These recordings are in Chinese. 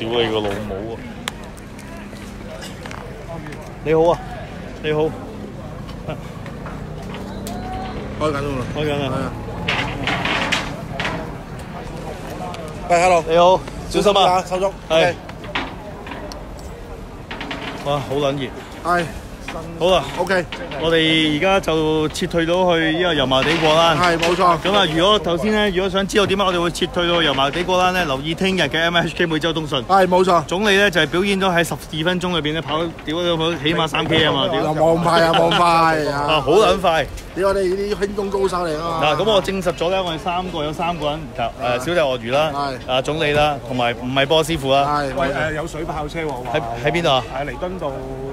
屌你個老母啊！你好啊，你好，開緊啦。開緊啊！喂，hello，你好，小心啊！手足，係，哇，好撚熱。係好啦，OK，我哋而家就撤退到去呢個油麻地過欄。係冇錯。咁啊，如果頭先咧，如果想知道點解我哋會撤退到油麻地過欄咧，留意聽日嘅 MHK 每周通訊。係冇錯。總理咧就係表演咗喺十二分鐘裏邊咧跑屌咗起碼三 K 啊嘛，屌！又冇咁快啊，冇咁快啊，啊！好撚快！你我哋呢啲輕功高手嚟啊嘛。嗱，咁我證實咗咧，我哋三個有三個人，誒小弟鱷魚啦，啊總理啦，同埋唔係波師傅啦。係。喂誒，有水炮車喎，喺喺邊度啊？喺彌敦道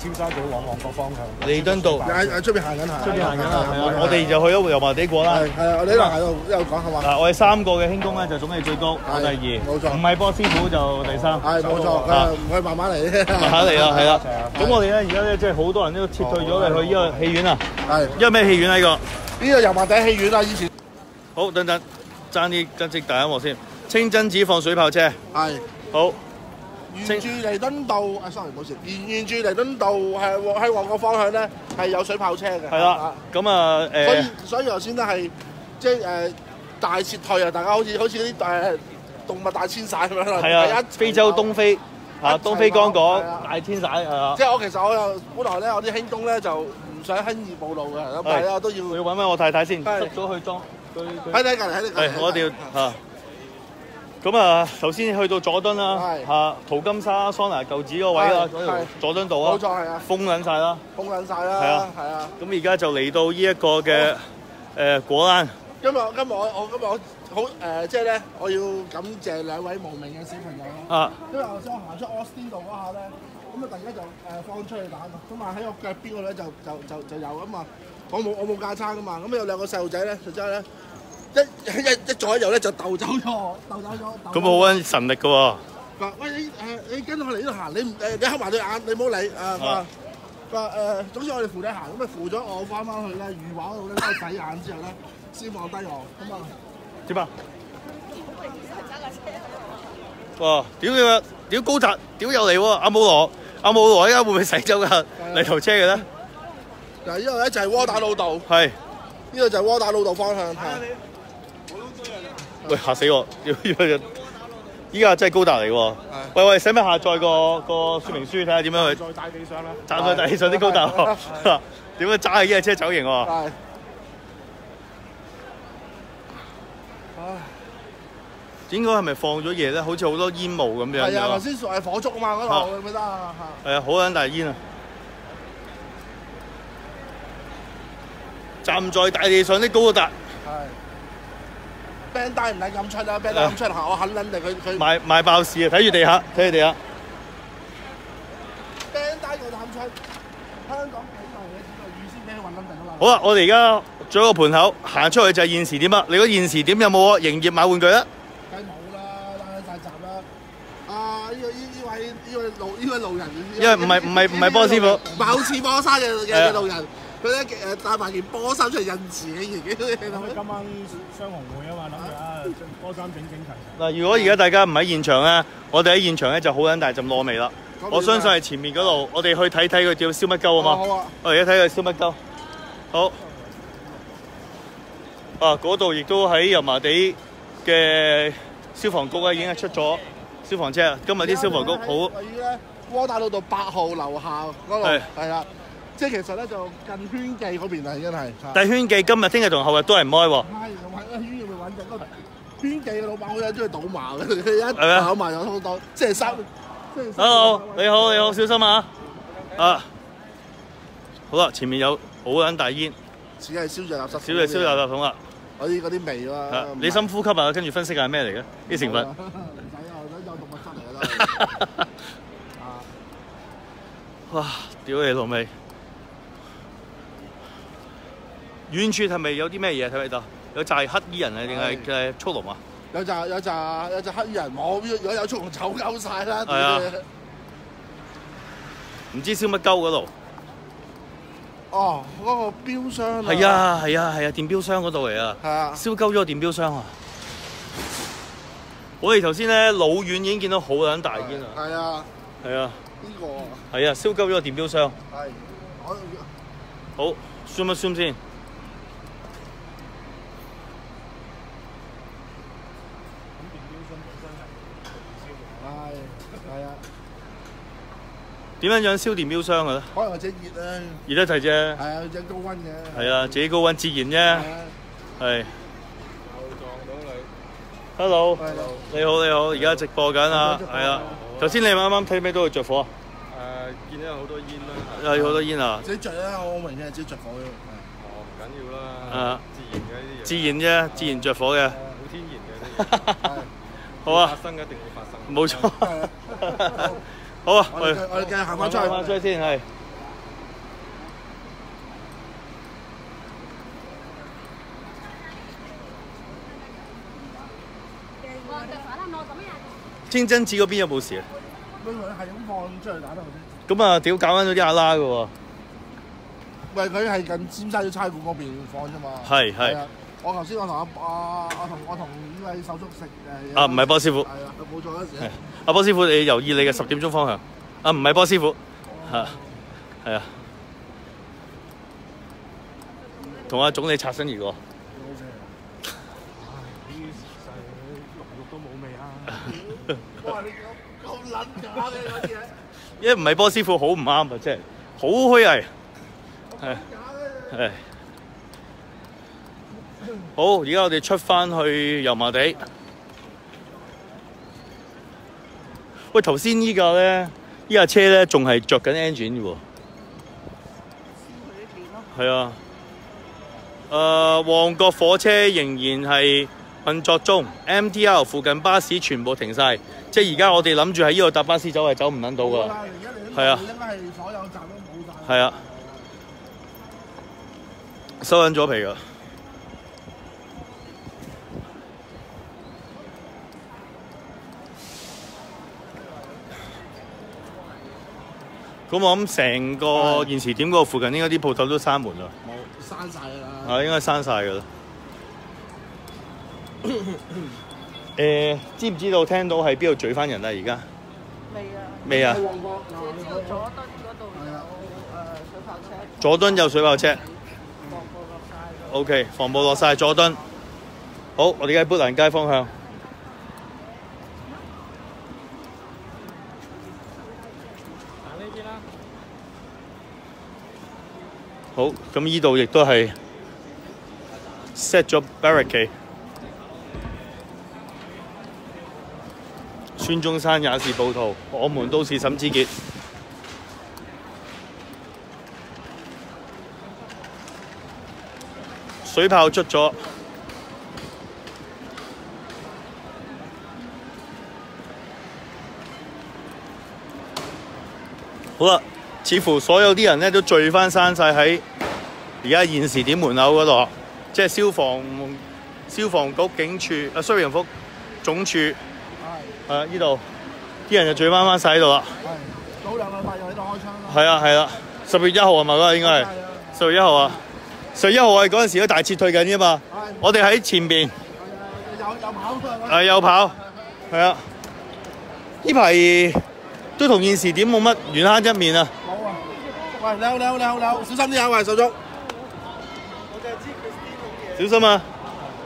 尖沙咀往旺角方向。彌敦道喺喺出邊行緊行。出邊行緊啦，係啊！我哋就去咗油麻地過啦。係係啊，我哋呢度喺度一路講係嘛？嗱，我哋三個嘅輕功咧就總係最高，我第二，冇錯唔係波師傅就第三。係冇錯，啊佢唔可以慢慢嚟。慢慢嚟 啦，係啦。咁我哋咧而家咧即係好多人都撤退咗嚟去呢個戲院啊。係。因為咩戲院啊？呢個？呢個油麻地戲院啊，以前。好，等等，爭啲跟即大音樂先。清真寺放水炮車。係。好。沿住彌敦道，啊，sorry，唔好意思，沿沿住彌敦道係喺旺角方向咧係有水炮車嘅。係啦，咁啊誒。所以所以頭先咧係即係誒大撤退啊！大家好似好似啲誒動物大遷徙咁樣啦。係啊，非洲東非啊，東非剛果大遷徙係啊。即係我其實我又本來咧我啲輕工咧就唔想輕易暴露嘅，咁但係咧我都要。我要揾翻我太太先，執咗去裝。喺睇隔離，喺你隔離。係，我哋要嚇。咁啊，頭先去到佐敦啦，嚇淘金沙桑拿舊址嗰位啦，嗰條佐敦道啊，冇錯係啊，封緊晒啦，封緊晒啦，係啊，係啊。咁而家就嚟到呢一個嘅誒果欄。今日今日我我今日我好誒，即係咧，我要感謝兩位無名嘅小朋友啦。啊！因為我先我行出 Austin 道嗰下咧，咁啊突然間就誒放出去彈啊，咁啊喺我腳邊嗰度咧就就就就有啊嘛，我冇我冇架撐噶嘛，咁有兩個細路仔咧，就真係咧。一一一左一右咧就鬥走咗我，鬥走咗。咁好揾神力嘅喎。話喂你誒你跟我嚟呢度行，你唔誒你黑埋對眼，你唔好理啊。話話誒，總之我哋扶你行，咁啊扶咗我翻翻去咧，御畫嗰度咧洗眼之後咧，先放低我。咁啊點啊？哇！屌你啊！屌高達，屌又嚟喎！阿姆羅，阿姆羅而家會唔會洗走架泥頭車嘅咧？嗱，呢度咧就係窩打老道。係。呢度就係窩打老道方向。係。喂嚇死我！依家真係高達嚟喎！喂喂，使唔使下載個個說明書睇下點樣去？再大地上啦！站在地上啲高達喎，點樣揸起呢架車走型喎？係。應該係咪放咗嘢咧？好似好多煙霧咁樣。係啊，頭先係火燭啊嘛，嗰度記唔得啊？係啊，好撚大煙啊！站在大地上的高達。係。Band 帶唔係咁出啦，band 帶咁出行，我肯定佢佢。賣賣爆市啊！睇住地下，睇住地下。band 帶個膽出，香港幾嚿嘢，只係預先俾佢揾撚定啊嘛。好啦，我哋而家做一個盤口，行出去就係現時點啊！你嗰現時點有冇營業買玩具啊？梗冇啦，拉晒閘啦。啊！呢個呢呢位呢位路呢位路人，因為唔係唔係唔係波師傅，某次波衫嘅嘅路人，佢咧誒帶埋件波衫出嚟印字嘅，已經。今晚雙紅會啊嘛，諗住啊波衫整整齊。嗱，如果而家大家唔喺現場咧，我哋喺現場咧就好撚大陣燶味啦。我相信係前面嗰度，我哋去睇睇佢叫燒乜鳩啊嘛。好啊。我而家睇佢燒乜鳩。好。啊，嗰度亦都喺油麻地嘅消防局咧已經係出咗消防車啦。今日啲消防局好。位於咧窩打老道八號樓下嗰度係係啦，即係其實咧就近圈記嗰邊啊，已經係。但係圈記今日、聽日同後日都係唔開喎。係，又係圈記咪穩陣嗰個圈記嘅老闆好撚中意賭麻嘅，佢一係咩賭麻有好多，即係三。即係三 Hello，你好，你好，小心啊！啊，好啦，前面有好撚大煙，只係燒着垃圾。少就燒垃圾桶啦。嗰啲嗰啲味啦啊。你深呼吸啊，跟住分析下係咩嚟嘅啲成分。唔使啊，有動物質嚟㗎啦。哇！屌你老味！遠處係咪有啲咩嘢睇唔睇到？有扎黑衣人啊，定係嘅速龍啊？有扎有扎有扎黑衣人，冇如果有速龍走鳩晒啦。係啊。唔知燒乜鳩嗰度？哦，嗰個標箱。係啊係啊係啊，電標箱嗰度嚟啊！係啊。燒鳩咗個電標箱啊！我哋頭先咧老遠已經見到好撚大煙啊，係啊，係啊，呢個啊係啊，燒鳩咗個電標箱。係我好，zoom 一 zoom 先。係係啊，點樣樣燒電錶箱嘅咧？可能或者熱啊，熱得滯啫。係啊，有高温嘅。係啊，自己高温自然啫。係撞到你。Hello，係你好你好，而家直播緊啊，係啊。頭先你啱啱睇咩都會着火啊？誒，見到有好多煙啦。有好多煙啊！自己着啦，我明嘅，自己着火嘅。哦，唔緊要啦。啊，自然嘅呢啲嘢。自然啫，自然着火嘅。好天然嘅啲嘢。好啊發，生嘅一定會發生。冇錯。好啊，我哋繼我哋繼續行翻出去。翻出去先係。清真寺嗰邊有冇事啊？佢係咁放出去打得頭先。咁啊，屌搞緊咗啲阿拉嘅喎。喂，佢係近尖沙咀差館嗰邊放啫嘛。係係啊。我頭先我同阿阿我同我同呢位手足食誒。啊唔係波師傅係啊，冇錯嗰時係。阿波師傅，你留意你嘅十點鐘方向。啊，唔係波師傅，嚇，係啊，同阿總理擦身而過。啲細肉肉都冇味啊！哇！你咁咁撚假嘅嗰啲嘢，因為唔係波師傅好唔啱啊，真係好虛偽。係假嘅。係。好，而家我哋出翻去油麻地。喂，頭先呢架咧，依架車咧仲係着緊 engine 嘅喎。係啊。誒、旺角火車仍然係運作中，MTR 附近巴士全部停晒，即係而家我哋諗住喺呢度搭巴士走係走唔撚到㗎。而家你係啊應該係所有站都冇晒。係啊，收緊咗皮㗎。咁我諗成個係現時點嗰個附近應該啲鋪頭都閂門啦，冇閂晒㗎啦。啊應該閂晒㗎啦。誒、知唔知道聽到喺邊度聚翻人啊？而家未啊，未啊喺？旺角嗱，你知道佐敦嗰度有誒水炮車，佐敦有水炮車防暴落晒㗎。，OK，防暴落晒佐敦。好，我哋而家砵蘭街方向。行呢邊啦。好，咁呢度亦都係 set 咗 barricade。孫中山也是暴徒，我們都是沈子傑。水炮出咗，好啦，似乎所有啲人咧都聚翻山晒喺而家現時點門口嗰度，即係消防消防局、警署、啊蘇陽福總署，誒係呢度啲人就聚翻翻晒喺度啦。係早兩個禮拜又喺度開槍啦。係啊係啦，十月一號係咪嗰個應該係係啊十月一號啊？十月一號我哋嗰陣時都大撤退緊啫嘛，係我哋喺前邊係啊，有有跑過誒有跑，係啊，呢排都同現時點冇乜遠慳一面啊！冇啊！喂，你好你好你好你好，小心啲啊！喂，手足。小心啊！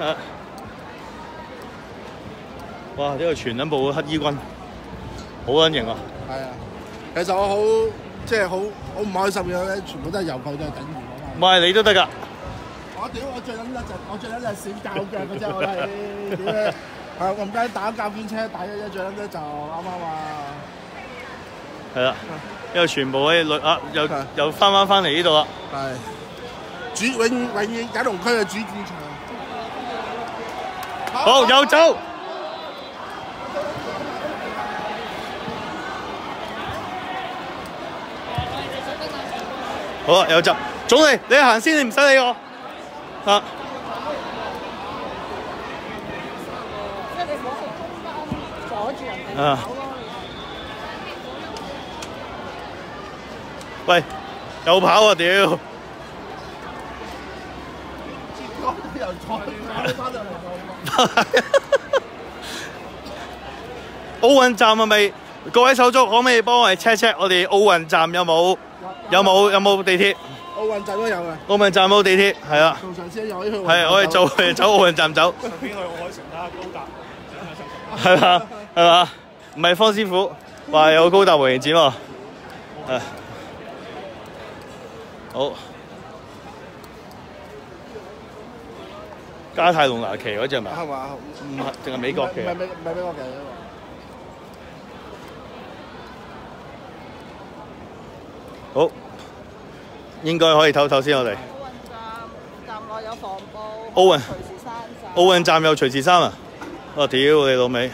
啊！哇！呢、個全撚部嘅黑衣軍，好撚型啊！係啊，其實我好即係好好唔開心嘅咧，全部都係由佢都係頂住唔係你都得㗎，我屌！我最撚一隻，我最撚一隻閃教腳嘅啫，我係屌咧！係我唔該打教堅車，打一一最撚咧就啱啱啊！係啦，因為全部喺律啊，又係又翻翻翻嚟呢度啦。係主永永遠九龍區嘅主戰場。好，有走。好啊，有走。總理，你行先，你唔使理我。啊，啊。喂，有跑啊！屌，又再跑翻上嚟奧運站係咪？各位手足可唔可以幫我哋 check check 我哋奧運站有冇有冇有冇地鐵？奧運站都有嘅，奧運站冇地鐵，係啊，從上次又可以去。係我哋做走奧運站走，順便去海城睇下高達，係嘛係嘛？唔係方師傅話有高達模型展喎，係好。加泰隆拿旗嗰只係咪？係嘛？唔係，淨係美國嘅唔。係美唔係美國嘅。好，應該可以唞唞先，我哋。奧運站站內有防暴，奧運。奧運站有隨時衫啊！我屌你老味。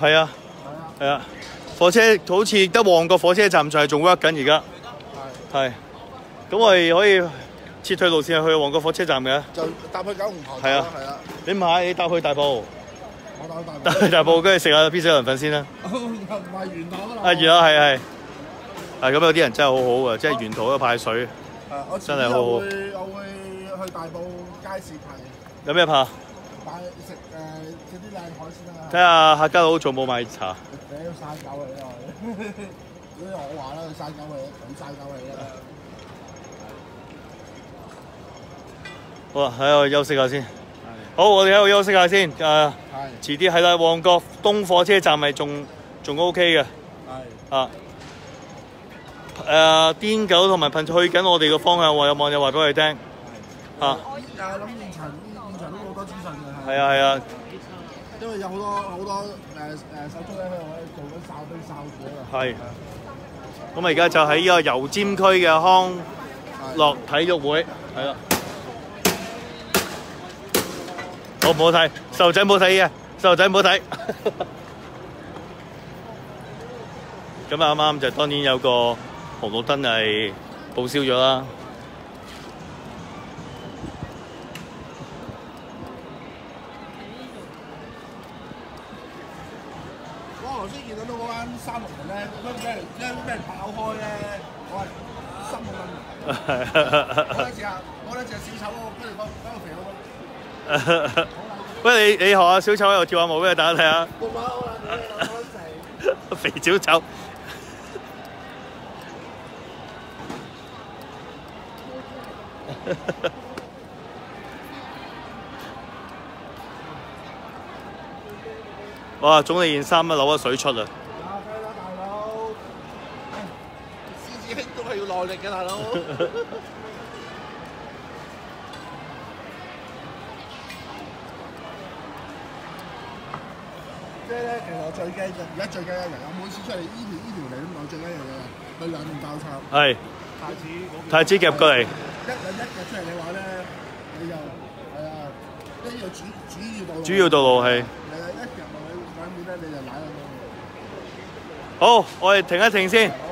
係啊係啊，係啊，火車好似得旺角火車站就係仲 work 緊而家，係係。咁我哋可以撤退路線係去旺角火車站嘅。就搭去九龍塘。係啊係啊，你唔係你搭去大埔，我搭去搭大去大埔跟住食下 pizza 涼粉先啦。唔係元朗啦。啊，原來係係。係咁有啲人真係好好啊，即係沿途都派水，真係好好我會我會去大埔街市排有咩派？買食誒食啲靚海鮮啊。睇下客家佬仲冇買茶。你要晒狗嚟啊！所以我話啦，佢晒狗嚟，佢晒狗嚟啦。好啊，喺度休息下先。好，我哋喺度休息下先。誒、係遲啲係啦，旺角東火車站咪仲仲 OK 嘅。係。啊。誒、癲狗同埋噴去緊我哋個方向喎，有網友話俾我哋聽。啊，我誒諗現場現場都好多資訊嘅。係啊係啊，因為有好多好多誒誒手足咧喺度咧做緊哨兵哨子啊。係。咁啊，而家就喺呢個油尖區嘅康樂體育會，係啦。好唔好睇？細路仔冇睇嘅，細路仔冇睇。咁啊，啱啱就當然有個紅綠燈係報銷咗啦。我頭先見到嗰間三六零咧，嗰俾人因俾人爆開咧，我係心冇諗。我咧試下，我咧隻小丑嗰個，跟住嗰嗰個肥佬喂，你你學下小丑喺度跳下舞俾大家睇下。肥小丑。哇！總理件衫啊，漏咗水出啊！耐力嘅，大佬。即係咧，其實我最驚就而家最驚一樣，我每次出嚟呢條呢條嚟都唔係我最驚一樣嘢，佢兩面交叉，係太子嗰邊太子夾過嚟，一兩一嘅出嚟嘅話咧，你就係啊，一呢個主主要道路，主要道路係係啊，一入落去兩面咧你就奶咗。好，我哋停一停先。